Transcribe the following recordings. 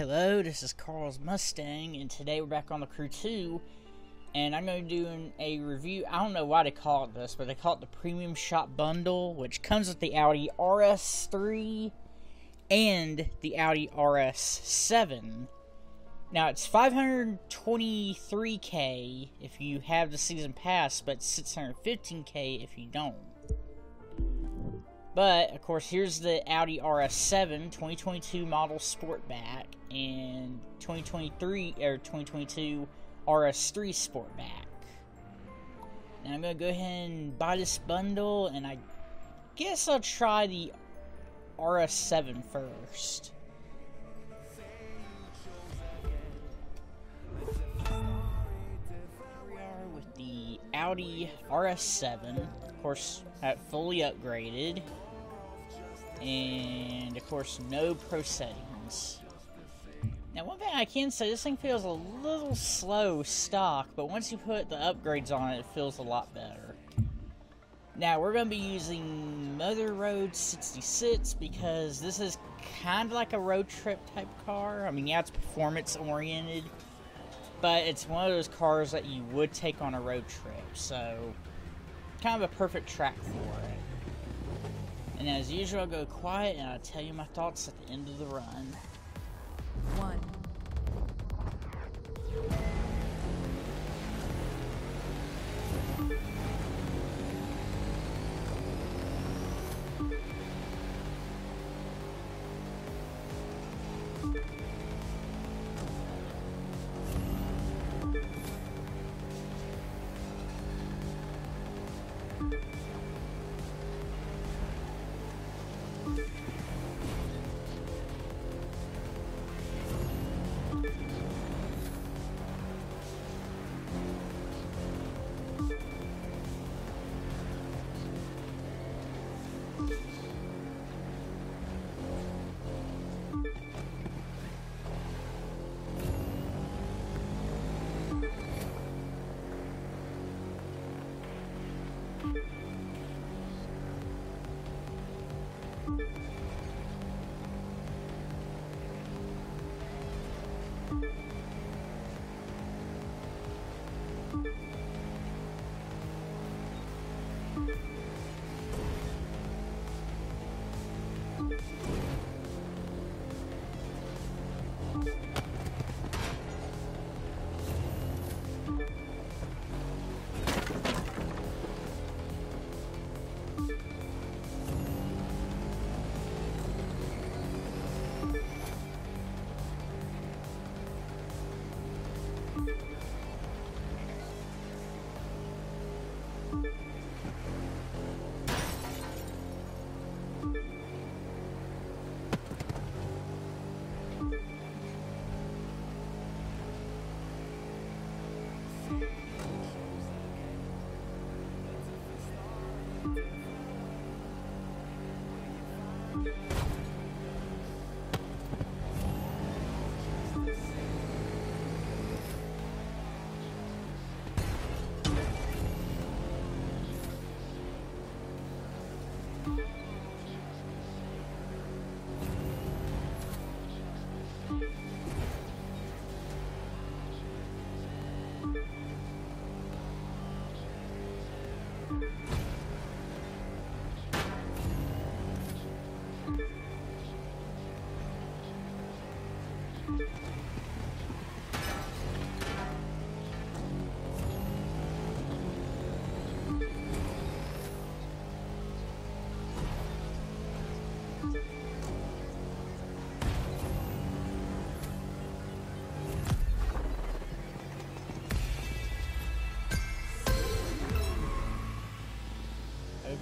Hello, this is Carl's Mustang, and today we're back on the Crew 2, and I'm going to doing a review. I don't know why they call it this, but they call it the Premium Shop Bundle, which comes with the Audi RS3 and the Audi RS7. Now, it's 523k if you have the season pass, but 615k if you don't. But, of course, here's the Audi RS7 2022 model Sportback and 2023 or 2022 RS3 Sportback. Now I'm going to go ahead and buy this bundle and I guess I'll try the RS7 first. Here we are with the Audi RS7, of course, fully upgraded and of course no pro settings. Now one thing I can say, this thing feels a little slow stock, but once you put the upgrades on it, it feels a lot better. Now we're going to be using Mother Road 66 because this is kind of like a road trip type car. I mean, yeah, it's performance oriented, but it's one of those cars that you would take on a road trip, so kind of a perfect track for it. And as usual, I'll go quiet and I'll tell you my thoughts at the end of the run. One.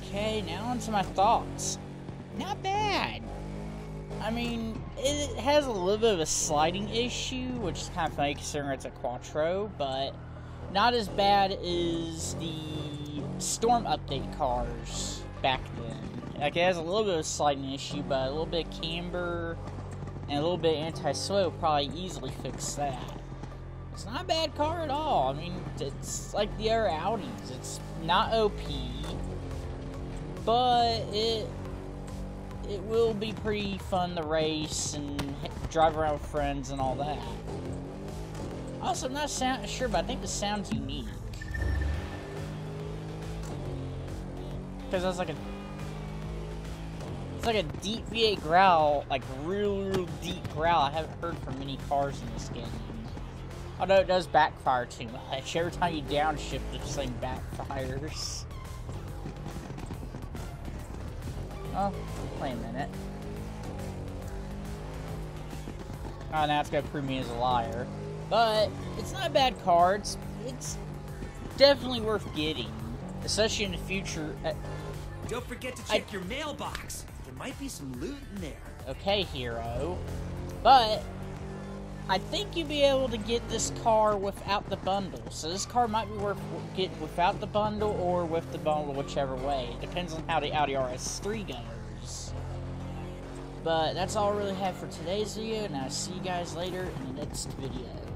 Okay, now onto my thoughts. Not bad. I mean, it has a little bit of a sliding issue, which is kind of funny considering it's a Quattro, but not as bad as the Storm update cars back then. Like, it has a little bit of a sliding issue, but a little bit of camber and a little bit anti-sway will probably easily fix that. It's not a bad car at all. I mean, it's like the other Audis. It's not OP, but it it will be pretty fun to race and drive around with friends and all that. Also, I'm not sound sure, but I think the sound's unique. Because that's like a... It's like a deep V8 growl, like real, real deep growl I haven't heard from many cars in this game. Although it does backfire too much. Every time you downshift, this thing backfires. Oh, wait a minute. Oh, now it's gonna prove me as a liar. But, it's not a bad card. It's, it's definitely worth getting. Especially in the future. Uh, Don't forget to check I, your mailbox. There might be some loot in there. Okay, hero. But, I think you'd be able to get this car without the bundle. So this car might be worth getting without the bundle or with the bundle, whichever way. It depends on how the Audi RS3 goes. But that's all I really have for today's video, and I'll see you guys later in the next video.